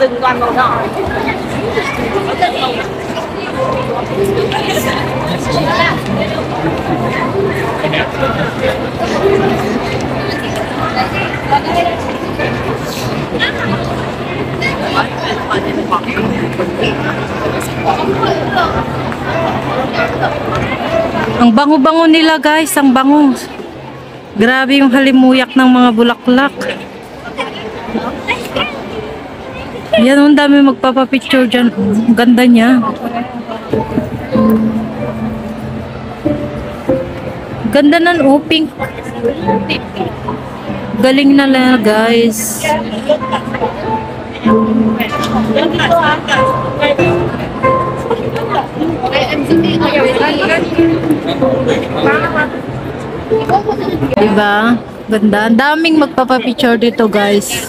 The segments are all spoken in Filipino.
từng đoàn màu đỏ Ang bango-bango nila guys, ang bango. Grabe yung halimuyak ng mga bulaklak. Yan, ang dami magpapapicture dyan. Ang ganda niya. Ganda ng oh, pink. Galing na lang guys. Diba? Ganda. Ang daming magpapapicture dito guys.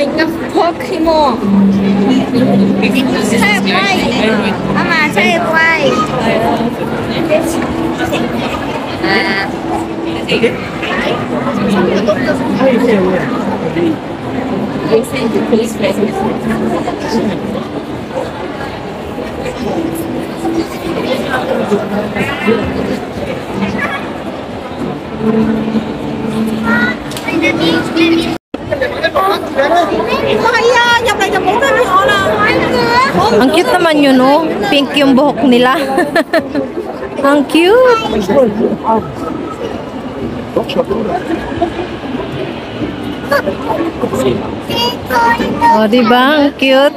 enough Pokemon. Try play. I'm gonna try play. Uh, send the police Ang cute naman yun, oh. Pink yung buhok nila. Ang cute. Oh, di ba? Ang cute.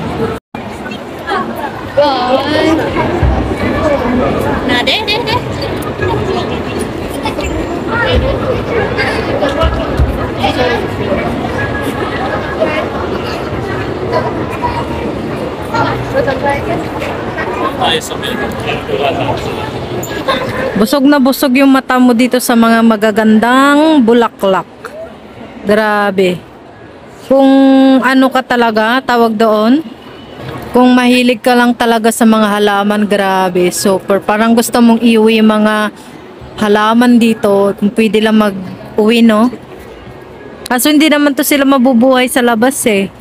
Busog na busog yung mata mo dito sa mga magagandang bulaklak. Grabe. Kung ano ka talaga, tawag doon, kung mahilig ka lang talaga sa mga halaman, grabe, super. Parang gusto mong yung mga halaman dito, kung pwede lang mag-uwi, no? Kaso hindi naman to sila mabubuhay sa labas eh.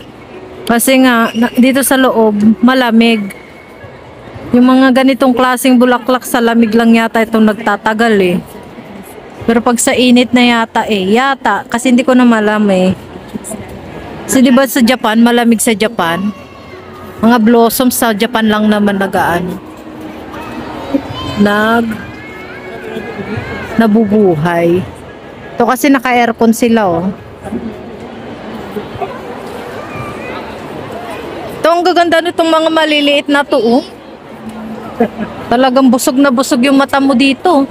Kasi nga, dito sa loob, malamig. Yung mga ganitong klaseng bulaklak sa lamig lang yata itong nagtatagal eh. Pero pag sa init na yata eh, yata, kasi hindi ko na malam eh. Kasi di ba sa Japan, malamig sa Japan? Mga blossoms sa Japan lang naman nagaan. Nag nabubuhay. Ito kasi naka-aircon sila oh. Ito ang gaganda nitong mga maliliit na to oh. Talagang busog na busog yung mata mo dito.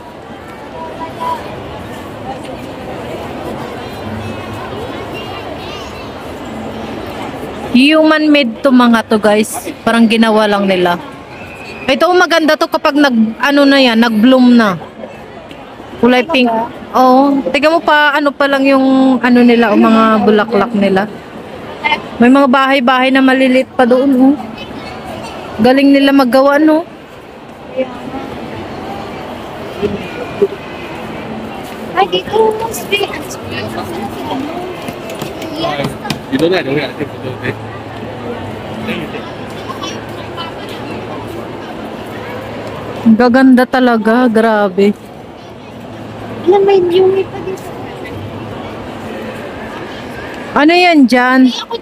Human made to mga to guys. Parang ginawa lang nila. Ito maganda to kapag nag ano na yan, nag-bloom na. Kulay pink. Oh, tiga mo pa ano pa lang yung ano nila o mga bulaklak nila. May mga bahay-bahay na maliliit pa doon. Oh. Galing nila maggawa no. Ay, dito mo stay. Ang sakit na. Dito na, dito na. Dito na. Gaganda talaga, grabe. Alam, may viewing pa dito. Ano yan dyan? Oh.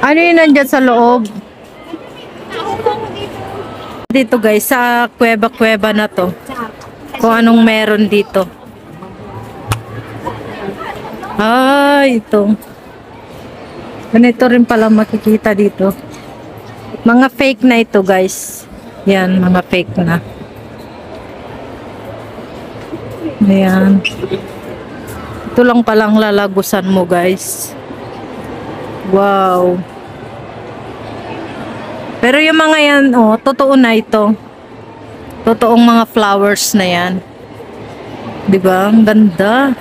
Ano yun nandyan sa loob? Dito. Guys, sa kuweba-kuweba na to. Kung anong meron dito. Ah, ito. Ganito rin pala makikita dito. Mga fake na ito guys. Yan, mga fake na. Ayan. Ito lang palang lalagusan mo guys. Wow. Pero yung mga yan, oh, totoo na ito. Totoong mga flowers na yan. 'Di ba? Ang ganda.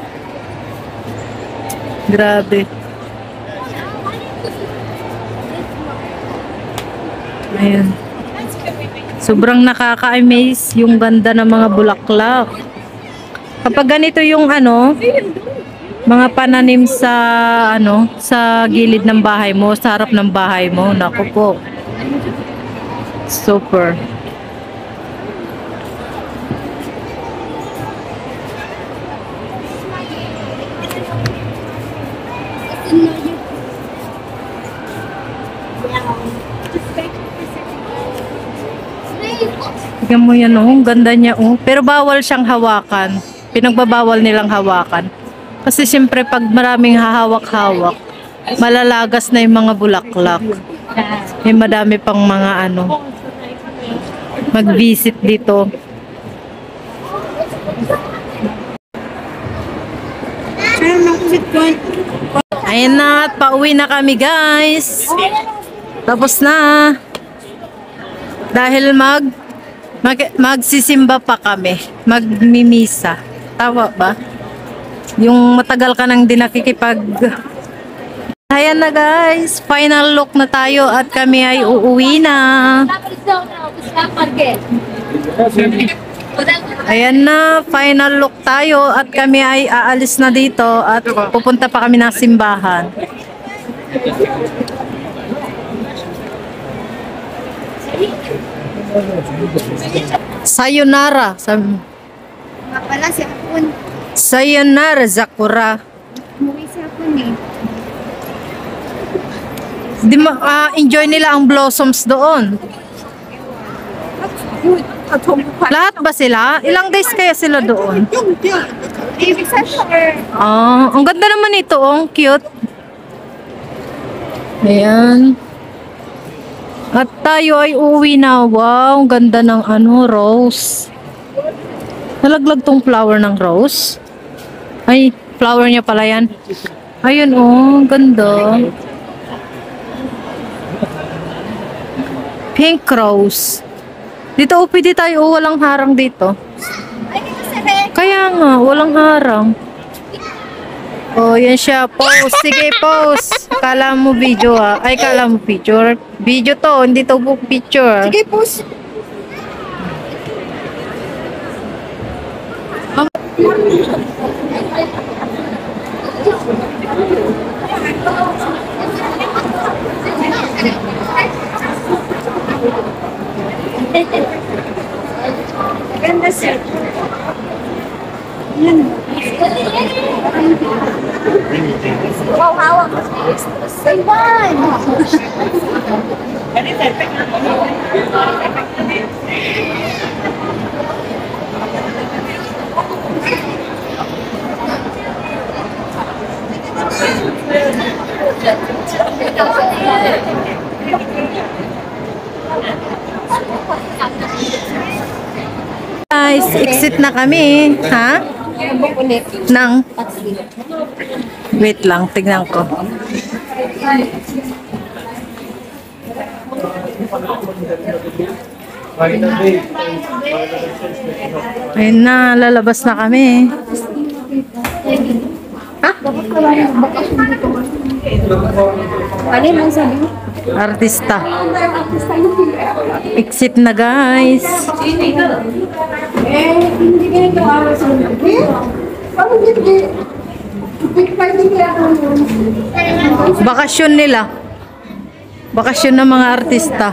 Grabe. Ayan. Sobrang nakaka-amaze yung ganda ng mga bulaklak. Kapag ganito yung ano, mga pananim sa ano, sa gilid ng bahay mo, sa harap ng bahay mo, naku po. Super. Tingnan mo yan, oh. Ganda niya, oh. Pero bawal siyang hawakan. Pinagbabawal nilang hawakan. Kasi siyempre, pag maraming hahawak-hawak, malalagas na yung mga bulaklak. May madami pang mga ano, mag-visit dito. Ayan na, pauwi na kami guys. Tapos na. Dahil mag, mag magsisimba pa kami. Magmimisa. Tawa ba? Yung matagal ka nang di nakikipag... Ayan na guys, final look na tayo at kami ay uuwi na. Ayan na, final look tayo at kami ay aalis na dito at pupunta pa kami ng simbahan. Sayonara. Sayonara, Zakura. Ah, enjoy nila ang blossoms doon. Lahat ba sila? Ilang days kaya sila doon? Ah, ang ganda naman ito, oh. Cute. Ayan. At tayo ay uwi na. Wow, ang ganda ng ano, rose. Nalaglag tong flower ng rose. Ay, flower niya pala yan. Ayun, oh, ang ganda. Pink rose. Dito, oh, pwede tayo. Oh, walang harang dito. Kaya nga, walang harang. Oh, yan siya. Pose. Sige, pose. Kala mo video ah. Ay, kala mo picture. Video to, hindi to book picture. ah. Sige, push. Ganda siya. Wow, hawak. Sayban! Guys, exit na kami. Ha? Nang? Wait lang, tignan ko. Ayun na, lalabas na kami. Ano yung sabi mo? Artista. Exit na guys. Eh, hindi ganito araw sa Eh? Paano hindi? Bakasyon nila. Bakasyon ng mga artista.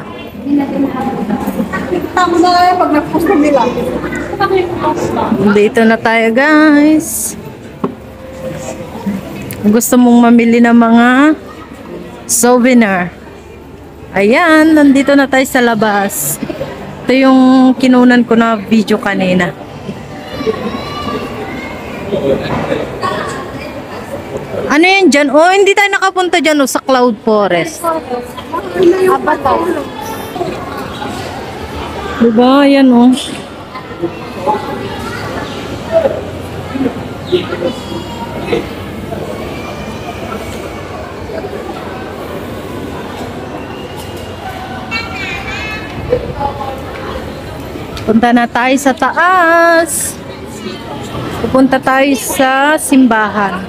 Dito na tayo guys. Gusto mong mamili ng mga souvenir. Ayan, nandito na tayo sa labas. Ito yung kinunan ko na video kanina. Ano yan dyan? Oh, hindi tayo nakapunta dyan oh, sa Cloud Forest. Abataw. Diba? Ayan oh. Punta na tayo sa taas. Pupunta tayo sa simbahan.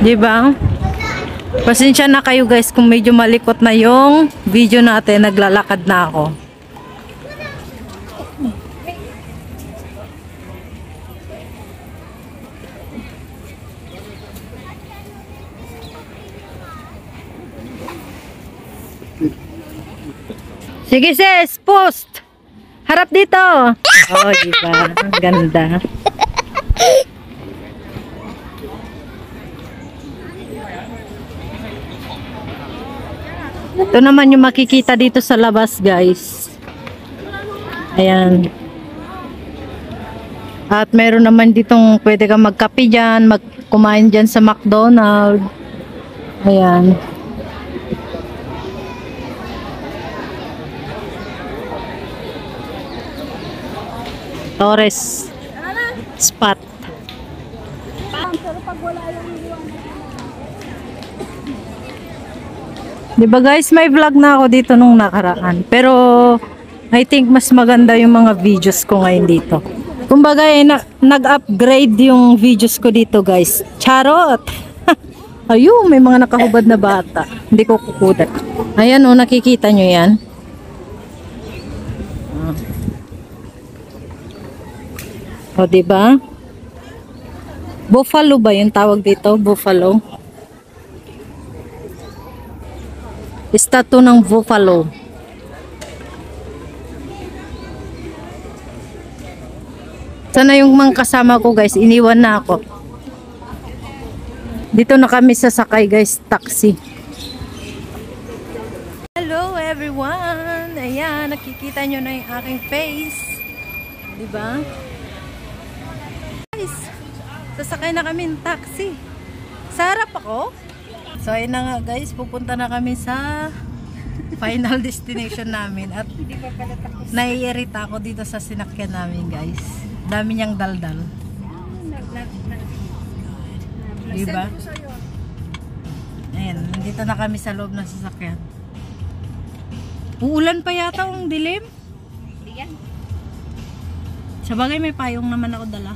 Di ba? Pasensya na kayo guys kung medyo malikot na yung video natin. Naglalakad na ako. Sige sis, post! Harap dito! Oh, di ba? Ang ganda. Ito naman yung makikita dito sa labas, guys. Ayan. At meron naman ditong pwede kang magkape dyan, magkumain dyan sa McDonald's. Ayan. Torres spot. Di ba guys, may vlog na ako dito nung nakaraan. Pero I think mas maganda yung mga videos ko ngayon dito. Kumbaga eh, na, nag-upgrade yung videos ko dito guys. Charot! Ayun, may mga nakahubad na bata. Hindi ko kukudat. Ayan o, nakikita nyo yan. O, di ba? Buffalo ba yung tawag dito? Buffalo? Statue ng buffalo. Sana yung mga kasama ko guys, iniwan na ako. Dito na kami sasakay guys, taxi. Hello everyone! Ayan, nakikita nyo na yung aking face. Diba? Guys, sasakay na kami ng taxi. Sa harap ako. So ayun na nga guys, pupunta na kami sa final destination namin at naiirita ako dito sa sinakyan namin guys. Dami niyang daldal. Diba? Ayan, nandito na kami sa loob ng sasakyan. Uulan pa yata ang dilim. Sa bagay may payong naman ako dala.